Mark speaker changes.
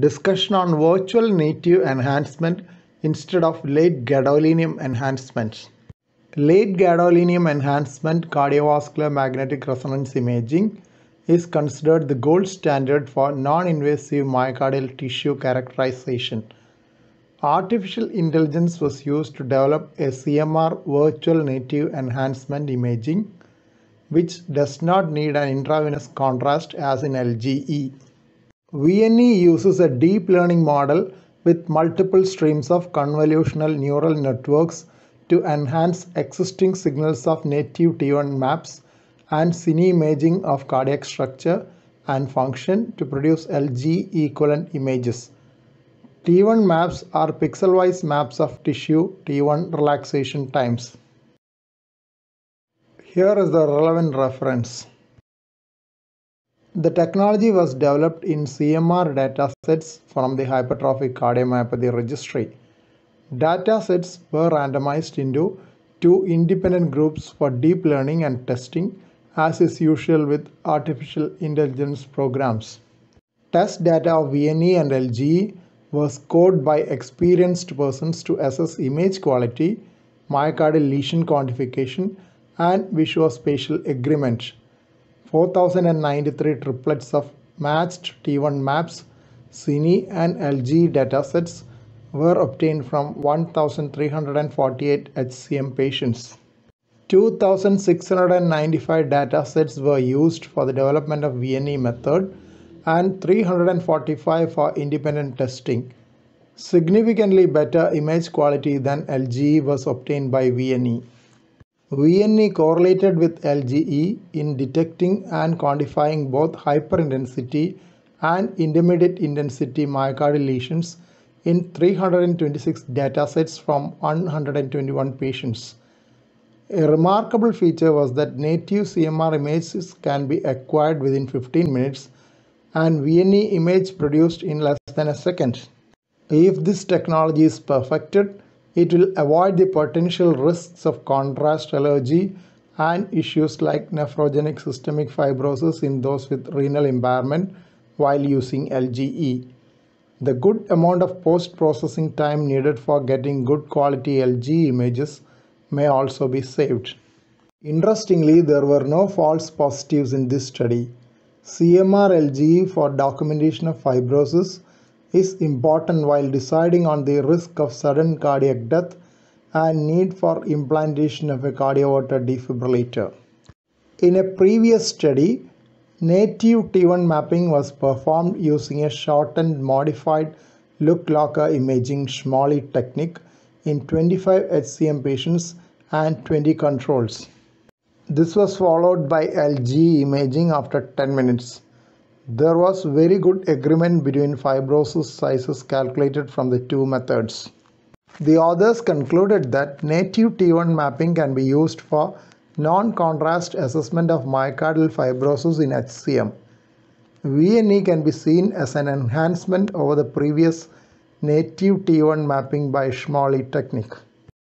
Speaker 1: Discussion on virtual native enhancement instead of late gadolinium enhancement. Late gadolinium enhancement cardiovascular magnetic resonance imaging is considered the gold standard for non-invasive myocardial tissue characterization. Artificial intelligence was used to develop a CMR virtual native enhancement imaging which does not need an intravenous contrast as in LGE. VNE uses a deep learning model with multiple streams of convolutional neural networks to enhance existing signals of native T1 maps and cine imaging of cardiac structure and function to produce LGE equivalent images. T1 maps are pixel-wise maps of tissue T1 relaxation times. Here is the relevant reference. The technology was developed in CMR datasets from the hypertrophic cardiomyopathy registry. Datasets were randomized into two independent groups for deep learning and testing as is usual with artificial intelligence programs. Test data of VNE and LGE was scored by experienced persons to assess image quality, myocardial lesion quantification, and visuospatial agreement. 4093 triplets of matched T1 maps, CINE and LGE datasets were obtained from 1348 HCM patients. 2695 datasets were used for the development of VNE method and 345 for independent testing. Significantly better image quality than LGE was obtained by VNE. VNE correlated with LGE in detecting and quantifying both hyperintensity and intermediate intensity myocardial lesions in 326 datasets from 121 patients. A remarkable feature was that native CMR images can be acquired within 15 minutes and VNE image produced in less than a second. If this technology is perfected, it will avoid the potential risks of contrast allergy and issues like nephrogenic systemic fibrosis in those with renal impairment while using LGE. The good amount of post-processing time needed for getting good quality LGE images may also be saved. Interestingly, there were no false positives in this study. CMR LGE for documentation of fibrosis is important while deciding on the risk of sudden cardiac death and need for implantation of a cardioverter defibrillator. In a previous study, native T1 mapping was performed using a shortened modified Look-Locker imaging ShMOLLI technique in 25 HCM patients and 20 controls. This was followed by LGE imaging after 10 minutes. There was very good agreement between fibrosis sizes calculated from the two methods. The authors concluded that native T1 mapping can be used for non-contrast assessment of myocardial fibrosis in HCM. VNE can be seen as an enhancement over the previous native T1 mapping by ShMOLLI technique.